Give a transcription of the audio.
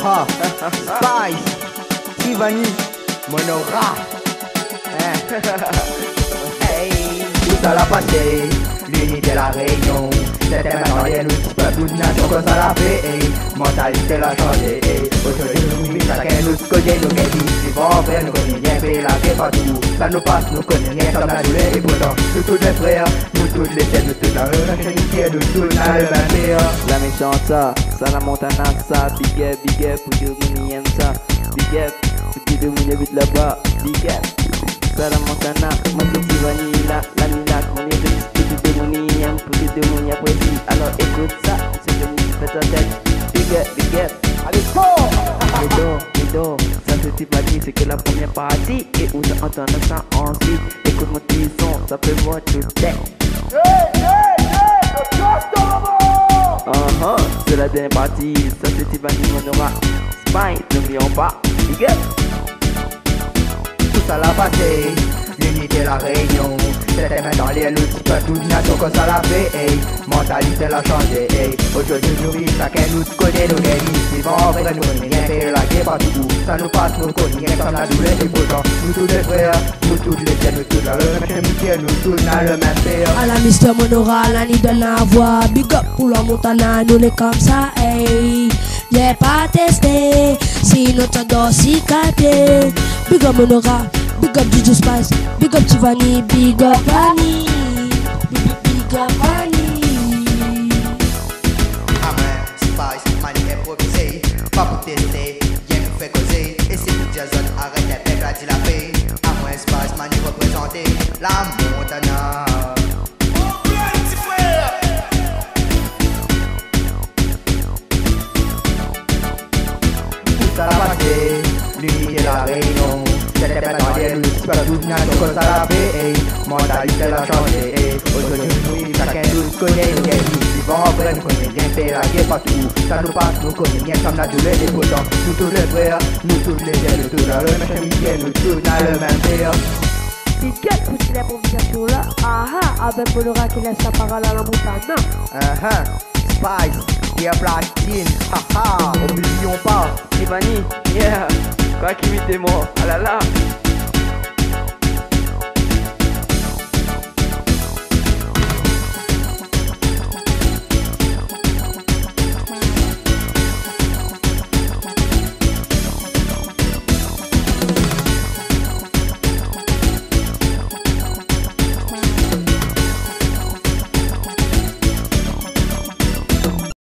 Spice, Monora. Tout ça l'a passé, l'unité la réunion. C'était maintenant les nous, peuple de nation que ça l'a fait. Mentalité l'a changé. Aujourd'hui, nous, chacun nous connaît, nous connaît bien, pays la guerre partout. Ça nous passe, nous connaît rien, comme la douleur et pourtant. Nous tous les frères, nous tous les têtes, nous tous le même nous tous le même La méchante, ça, ça la montana, ça, big up, big up, pour que vous aime ça. Big up, pour que vous vite là-bas, big up. Ça la montana, moi c'est Tivani, là, la mila, qu'on est de de aime, pour que de mon apprécie. Alors écoute ça, c'est que nous fais ta tête. Big up, big up. Allez, fort! Rideau, ça c'est Tivani, c'est que la première partie, et où tu entends ça ensuite. Écoute mon petit son, ça peut voir tout tête. Hey, hey, hey, le customer! Uh -huh, c'est la dernière partie, ça c'est Tivani Monora. Spine, n'oublions pas, big up. Tout ça l'a passé, l'unité la réunion. C'était maintenant les loups, pas que ça l'a fait. Hey. Mentalité l'a changé. Aujourd'hui nous vivons, nous connaît nos guéris. Si bon, en vrai, nous la guerre partout. Ça nous passe, nous rien, comme la douleur. Nous tous les frères, nous tous les frères, nous tous dans le même chemin, nous tous dans le. À la Mister Monora, la ni de la voix. Big up pour la montana, nous les comme ça, hey. J'ai pas testé, si notre dos capé. Big up Monora, big up DJ Spice, big up Tivani, big up Annie. Big, big up Annie. Ouais, Spice, mani improvisé, pas pour tester, rien pour faire causer. Et c'est pour Jason, arrête la dit la paix. Ouais, Spice, mani représenté, la Montana. Nation que ça l'a fait. Hey. Mentalité l'a changé. Hey. Aujourd'hui, chacun nous connaît, nous guérit. Vivant en vrai, nous connaissons bien, fait la guerre partout. Ça nous passe, nous connaissons bien, comme la douleur et pourtant. Nous tous les frères, nous tous les ailes, nous tous dans le même chemin, nous tous dans le même père. Big up pour cette improvisation là. Ah ah, avec Monora qui laisse la parole à la montagne. Uh-huh. Spice, Pierre Platine, haha, oublions pas. Tivani, yeah, quoi qui m'était mort, ah là là.